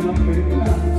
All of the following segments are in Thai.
Jump in love.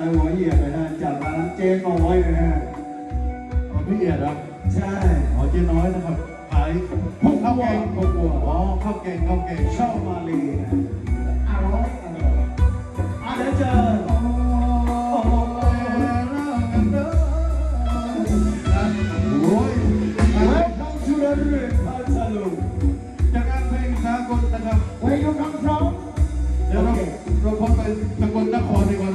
นะหมอเอียดไปนะจัดมาทั้งเจ๊น้อยเลยนะหมอพี่เอียดครับใช่หมอเจ๊น้อยนะครับขายพวกข้าวแกงพวกบัอ๋อข้าวแกงข้าวแกงชอบมาเลยอร่อยอะเดี๋ยวเจอจากการเพลงสากลนะครับไว้ยคำพอมเดี๋ยวเราเราพบไปสกลนครดีกว่า